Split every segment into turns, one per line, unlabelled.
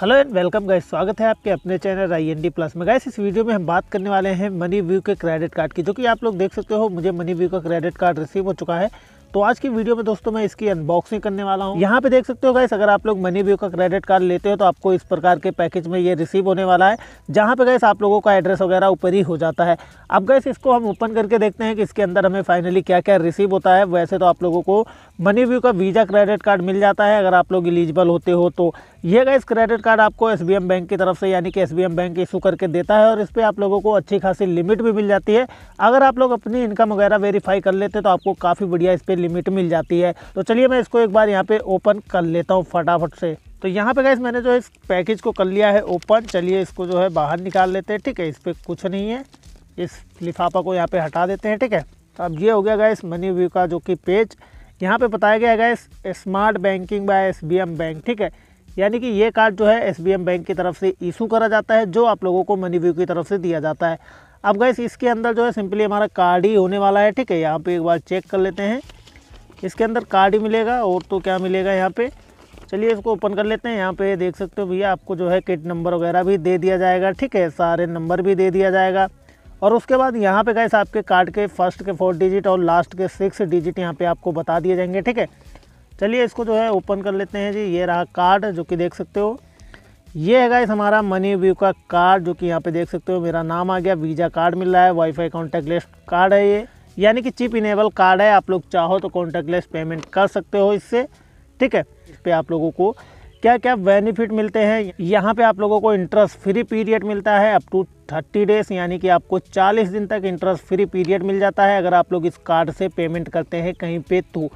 Hello and welcome guys, स्वागत है आपके अपने channel I N D plus में। गाइस, इस वीडियो में हम बात करने वाले हैं मनी व्यू के क्रेडिट कार्ड की। जो कि आप लोग देख सकते हो, मुझे मनी व्यू का क्रेडिट कार्ड रिसीव हो चुका है। तो आज की वीडियो में दोस्तों मैं इसकी अनबॉक्सिंग करने वाला हूँ। यहाँ पे देख सकते हो गाइस अगर आप लोग मनी व्यू का क्रेडिट कार्ड लेते हो तो आपको इस प्रकार के पैकेज में ये रिसीव होने वाला है, जहाँ पे गैस आप लोगों का एड्रेस वगैरह ऊपर ही हो जाता है। अब गैस इसको हम ओपन करके देखते हैं कि इसके अंदर हमें फाइनली क्या क्या रिसीव होता है। वैसे तो आप लोगों को मनी व्यू का वीज़ा क्रेडिट कार्ड मिल जाता है, अगर आप लोग इलिजिबल होते हो तो। ये गैस क्रेडिट कार्ड आपको एसबीएम बैंक की तरफ़ से, यानी कि एसबीएम बैंक इशू करके देता है, और इस पर आप लोगों को अच्छी खासी लिमिट भी मिल जाती है। अगर आप लोग अपनी इनकम वगैरह वेरीफाई कर लेते तो आपको काफ़ी बढ़िया इस पर लिमिट मिल जाती है। तो चलिए मैं इसको एक बार यहाँ पे ओपन कर लेता हूँ फटाफट से। तो यहाँ पे गैस मैंने जो इस पैकेज को कर लिया है ओपन चलिए इसको जो है बाहर निकाल लेते हैं, ठीक है? इस पर कुछ नहीं है। इस लिफाफा को यहाँ पे हटा देते हैं, ठीक है? तो अब ये हो गया गैस मनी व्यू का जो कि पेज यहाँ पे बताया गया है guys smart banking by S bank ठीक है? यानी कि ये कार्ड जो है एसबीएम बैंक की तरफ़ से इशू करा जाता है, जो आप लोगों को मनी व्यू की तरफ़ से दिया जाता है। अब गैस इसके अंदर जो है सिंपली हमारा कार्ड ही होने वाला है, ठीक है? यहाँ पे एक बार चेक कर लेते हैं। इसके अंदर कार्ड ही मिलेगा और तो क्या मिलेगा यहाँ पे? चलिए इसको ओपन कर लेते हैं। यहाँ पे देख सकते हो भैया, आपको जो है किट नंबर वगैरह भी दे दिया जाएगा, ठीक है? सारे नंबर भी दे दिया जाएगा। और उसके बाद यहाँ पे गैस आपके कार्ड के फ़र्स्ट के फोर डिजिट और लास्ट के सिक्स डिजिट यहाँ पे आपको बता दिए जाएँगे, ठीक है? चलिए इसको जो है ओपन कर लेते हैं जी। ये रहा कार्ड जो कि देख सकते हो। ये है गाइस हमारा मनी व्यू का कार्ड जो कि यहाँ पे देख सकते हो। मेरा नाम आ गया वीज़ा कार्ड मिल रहा है वाईफाई कॉन्टैक्टलेस कार्ड है ये। यानी कि चिप इनेबल कार्ड है, आप लोग चाहो तो कॉन्टैक्टलेस पेमेंट कर सकते हो इससे, ठीक है? इस पर आप लोगों को क्या क्या बेनिफिट मिलते हैं। यहाँ पे आप लोगों को इंटरेस्ट फ्री पीरियड मिलता है अप टू थर्टी डेज़ यानी कि आपको चालीस दिन तक इंटरेस्ट फ्री पीरियड मिल जाता है। अगर आप लोग इस कार्ड से पेमेंट करते हैं कहीं पे तो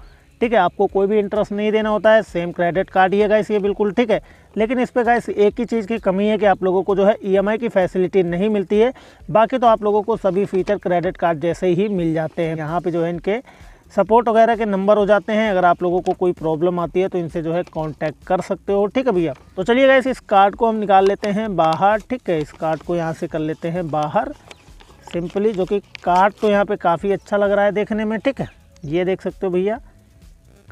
ठीक है, आपको कोई भी इंटरेस्ट नहीं देना होता है सेम क्रेडिट कार्ड ही है गाइस ये बिल्कुल ठीक है। लेकिन इस पर गाइस एक ही चीज़ की कमी है कि आप लोगों को जो है ईएमआई की फैसिलिटी नहीं मिलती है। बाकी तो आप लोगों को सभी फीचर क्रेडिट कार्ड जैसे ही मिल जाते हैं। यहाँ पर जो है इनके सपोर्ट वगैरह के नंबर हो जाते हैं। अगर आप लोगों को कोई प्रॉब्लम आती है तो इनसे जो है कांटेक्ट कर सकते हो। ठीक है भैया? तो चलिए गाइस इस कार्ड को हम निकाल लेते हैं बाहर। ठीक है, इस कार्ड को यहाँ से कर लेते हैं बाहर। सिंपली जो कि कार्ड तो यहाँ पे काफ़ी अच्छा लग रहा है देखने में। ठीक है? ये देख सकते हो भैया।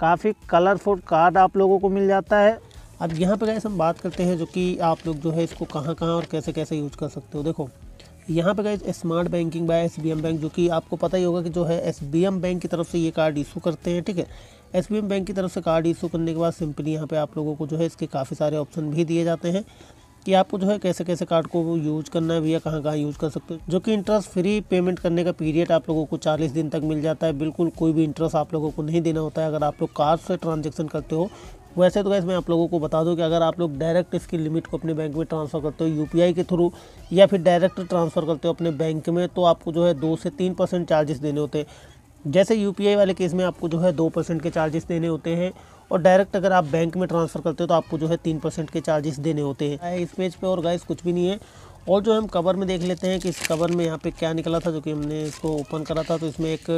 काफ़ी कलरफुल कार्ड आप लोगों को मिल जाता है। अब यहाँ पर गैस हम बात करते हैं जो कि आप लोग जो है इसको कहाँ कहाँ और कैसे कैसे यूज़ कर सकते हो। देखो, यहाँ पे guys smart banking by SBM bank जो कि आपको पता ही होगा कि जो है एसबीएम बैंक की तरफ़ से ये कार्ड इशू करते हैं, ठीक है? एसबीएम बैंक की तरफ़ से कार्ड इशू करने के बाद सिंपली यहाँ पे आप लोगों को जो है इसके काफ़ी सारे ऑप्शन भी दिए जाते हैं। कि आपको जो है कैसे कैसे कार्ड को यूज़ करना है भैया, कहाँ कहाँ यूज़ कर सकते हो। जो कि इंटरेस्ट फ्री पेमेंट करने का पीरियड आप लोगों को 40 दिन तक मिल जाता है। बिल्कुल कोई भी इंटरेस्ट आप लोगों को नहीं देना होता है। अगर आप लोग कार्ड से ट्रांजेक्शन करते हो, वैसे तो वैसे मैं आप लोगों को बता दूँ कि अगर आप लोग डायरेक्ट इसकी लिमिट को अपने बैंक में ट्रांसफ़र करते हो यूपीआई के थ्रू या फिर डायरेक्ट ट्रांसफ़र करते हो अपने बैंक में तो आपको जो है दो से तीन परसेंट चार्जेस देने होते हैं। जैसे यूपीआई वाले केस में आपको जो है दो परसेंट के चार्जेस देने होते हैं और डायरेक्ट अगर आप बैंक में ट्रांसफ़र करते हो तो आपको जो है तीन परसेंट के चार्जेस देने होते हैं। इस पेज पे और गाइस कुछ भी नहीं है। और जो हम कवर में देख लेते हैं कि इस कवर में यहाँ पे क्या निकला था जो कि हमने इसको ओपन करा था तो इसमें एक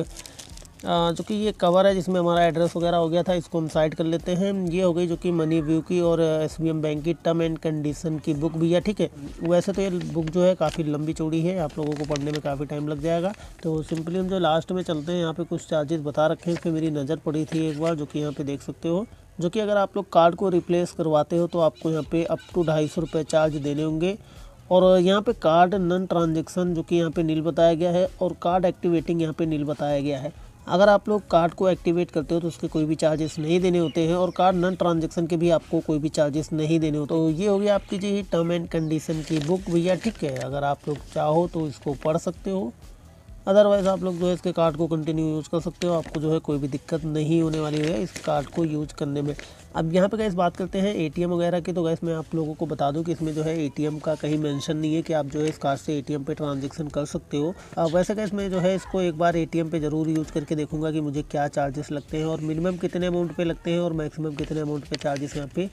जो कि ये कवर है जिसमें हमारा एड्रेस वगैरह हो गया था, इसको हम साइड कर लेते हैं। ये हो गई जो कि मनी व्यू की और एसबीएम बैंक की टर्म एंड कंडीशन की बुक भी है, ठीक है? वैसे तो ये बुक जो है काफ़ी लंबी चौड़ी है, आप लोगों को पढ़ने में काफ़ी टाइम लग जाएगा। तो सिंपली हम जो लास्ट में चलते हैं, यहाँ पर कुछ चार्जेस बता रखे हैं इस मेरी नज़र पड़ी थी एक बार, जो कि यहाँ पर देख सकते हो। जो कि अगर आप लोग कार्ड को रिप्लेस करवाते हो तो आपको यहाँ पे अप टू ढाई सौ रुपये चार्ज देने होंगे। और यहाँ पे कार्ड नन ट्रांजेक्शन जो कि यहाँ पे नील बताया गया है, और कार्ड एक्टिवेटिंग यहाँ पे नील बताया गया है। अगर आप लोग कार्ड को एक्टिवेट करते हो तो उसके कोई भी चार्जेस नहीं देने होते हैं और कार्ड नॉन ट्रांजेक्शन के भी आपको कोई भी चार्जेस नहीं देने होते। तो ये हो गया आपकी जी टर्म एंड कंडीशन की बुक भैया, ठीक है? अगर आप लोग चाहो तो इसको पढ़ सकते हो। अदरवाइज़ आप लोग जो है इसके कार्ड को कंटिन्यू यूज़ कर सकते हो। आपको जो है कोई भी दिक्कत नहीं होने वाली है इस कार्ड को यूज़ करने में। अब यहाँ पे गैस बात करते हैं एटीएम वगैरह की। तो गैस मैं आप लोगों को बता दूँ कि इसमें जो है एटीएम का कहीं मेंशन नहीं है कि आप जो है इस कार्ड से एटीएम पे ट्रांजेक्शन कर सकते हो। अब वैसे गैस मैं जो है इसको एक बार एटीएम पे ज़रूर यूज़ करके देखूँगा कि मुझे क्या चार्जेस लगते हैं और मिनिमम कितने अमाउंट पे लगते हैं और मैक्सिमम कितने अमाउंट पर चार्जेस यहाँ पे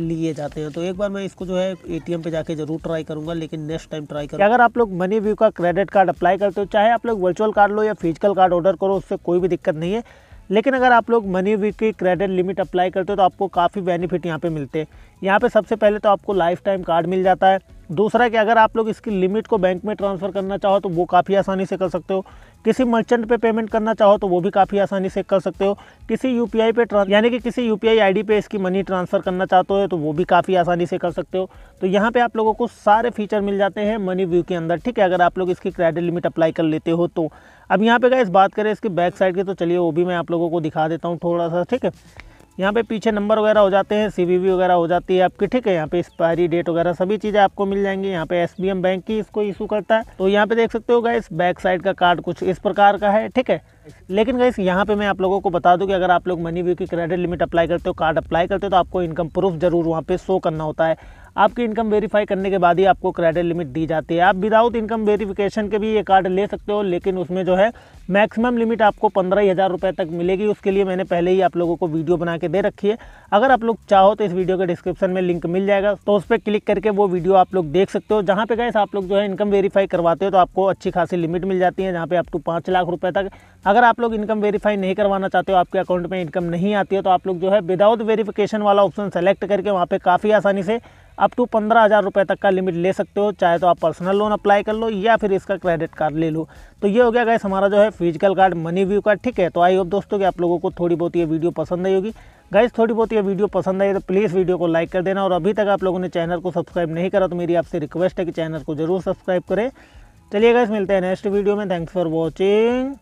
लिए जाते हैं। तो एक बार मैं इसको जो है एटीएम पे जाके ज़रूर ट्राई करूँगा, लेकिन नेक्स्ट टाइम ट्राई करूँगा। अगर आप लोग मनी व्यू का क्रेडिट कार्ड अप्लाई करते हो, चाहे आप लोग वर्चुअल कार्ड लो या फ़िज़िकल कार्ड ऑर्डर करो, उससे कोई भी दिक्कत नहीं है। लेकिन अगर आप लोग मनी वीक की क्रेडिट लिमिट अप्लाई करते हो तो आपको काफ़ी बेनिफिट यहाँ पे मिलते हैं। यहाँ पे सबसे पहले तो आपको लाइफ टाइम कार्ड मिल जाता है। दूसरा कि अगर आप लोग इसकी लिमिट को बैंक में ट्रांसफ़र करना चाहो तो वो काफ़ी आसानी से कर सकते हो। किसी मर्चेंट पे पेमेंट करना चाहो तो वो भी काफ़ी आसानी से कर सकते हो। किसी यू पी पे ट्रांस यानी कि किसी यू पी आई पे इसकी मनी ट्रांसफ़र करना चाहते हो तो वो भी काफ़ी आसानी से कर सकते हो। तो यहाँ पे आप लोगों को सारे फीचर मिल जाते हैं मनी व्यू के अंदर, ठीक है? अगर आप लोग इसकी क्रेडिट लिमिट अप्लाई कर लेते हो तो अब यहाँ पे इस बात करें इसके बैक साइड की तो चलिए वो भी मैं आप लोगों को दिखा देता हूँ थोड़ा सा ठीक है? यहाँ पे पीछे नंबर वगैरह हो जाते हैं सी वगैरह हो जाती है आपकी, ठीक है? यहाँ पे एक्सपायरी डेट वगैरह, सभी चीज़ें आपको मिल जाएँगी। यहाँ पे एसबीएम बैंक की इसको इशू करता है। तो यहाँ पे देख सकते हो गाइस बैक साइड का कार्ड कुछ इस प्रकार का है, ठीक है? लेकिन गाइस यहाँ पे मैं आप लोगों को बता दूँ कि अगर आप लोग मनी व्यू की क्रेडिट लिमिट अप्लाई करते हो कार्ड अप्लाई करते हो तो आपको इनकम प्रूफ ज़रूर वहाँ पे शो करना होता है। आपकी इनकम वेरीफाई करने के बाद ही आपको क्रेडिट लिमिट दी जाती है। आप विदाउट इनकम वेरिफिकेशन के भी ये कार्ड ले सकते हो, लेकिन उसमें जो है मैक्सिमम लिमिट आपको पंद्रह ही हज़ार रुपये तक मिलेगी। उसके लिए मैंने पहले ही आप लोगों को वीडियो बना के दे रखी है। अगर आप लोग चाहो तो इस वीडियो के डिस्क्रिप्शन में लिंक मिल जाएगा। तो उस पर क्लिक करके वो वीडियो आप लोग देख सकते हो। जहाँ पे गए आप लोग जो है इनकम वेरीफाई करवाते हो तो आपको अच्छी खासी लिमिट मिल जाती है, जहाँ पे आप टू पाँच लाख रुपये तक। अगर आप लोग इनकम वेरीफाई नहीं करवाना चाहते हो, आपके अकाउंट में इनकम नहीं आती है तो आप लोग जो है विदाउट वेरिफिकेशन वाला ऑप्शन सेलेक्ट करके वहाँ पे काफ़ी आसानी से अप टू पंद्रह हज़ार रुपये तक का लिमिट ले सकते हो, चाहे तो आप पर्सनल लोन अप्लाई कर लो या फिर इसका क्रेडिट कार्ड ले लो। तो ये हो गया गैस हमारा जो है physical card Money View card ठीक है? तो आई होप दोस्तों कि आप लोगों को थोड़ी बहुत ये वीडियो पसंद आई होगी। गाइस थोड़ी बहुत ये वीडियो पसंद आई तो प्लीज़ वीडियो को लाइक कर देना। और अभी तक आप लोगों ने चैनल को सब्सक्राइब नहीं करा तो मेरी आपसे रिक्वेस्ट है कि चैनल को ज़रूर सब्सक्राइब करें। चलिए गाइस मिलते हैं नेक्स्ट वीडियो में। Thanks for watching